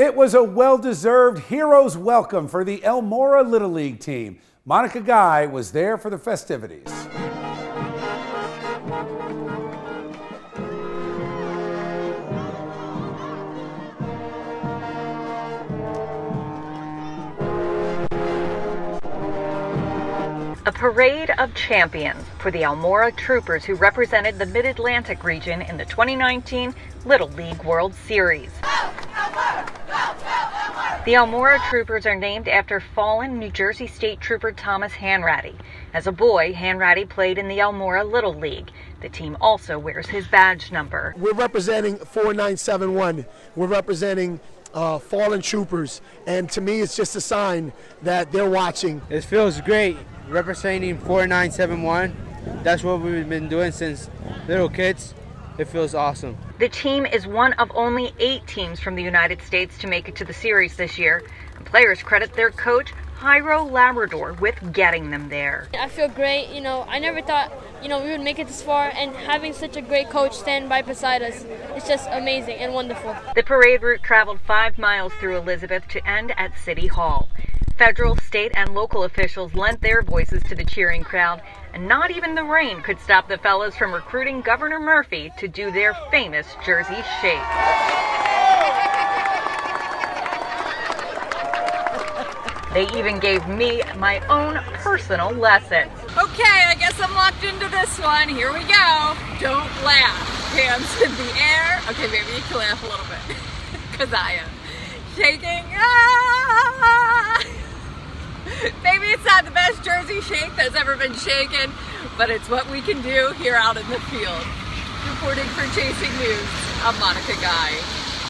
It was a well deserved hero's welcome for the Elmora Little League team. Monica Guy was there for the festivities. A parade of champions for the Elmora Troopers who represented the Mid Atlantic region in the 2019 Little League World Series. The Elmora Troopers are named after fallen New Jersey State Trooper Thomas Hanratty. As a boy, Hanratty played in the Elmora Little League. The team also wears his badge number. We're representing 4971. We're representing uh, fallen troopers, and to me, it's just a sign that they're watching. It feels great representing 4971. That's what we've been doing since little kids. It feels awesome. The team is one of only eight teams from the United States to make it to the series this year. And players credit their coach, Jairo Labrador, with getting them there. I feel great. You know, I never thought, you know, we would make it this far, and having such a great coach stand by beside us, is just amazing and wonderful. The parade route traveled five miles through Elizabeth to end at City Hall. Federal, state, and local officials lent their voices to the cheering crowd, and not even the rain could stop the fellas from recruiting Governor Murphy to do their famous Jersey Shake. They even gave me my own personal lesson. Okay, I guess I'm locked into this one. Here we go. Don't laugh. Hands in the air. Okay, maybe you can laugh a little bit. Because I am. Shaking. Ah! Maybe it's not the best Jersey shake that's ever been shaken, but it's what we can do here out in the field. Reporting for Chasing News, I'm Monica Guy.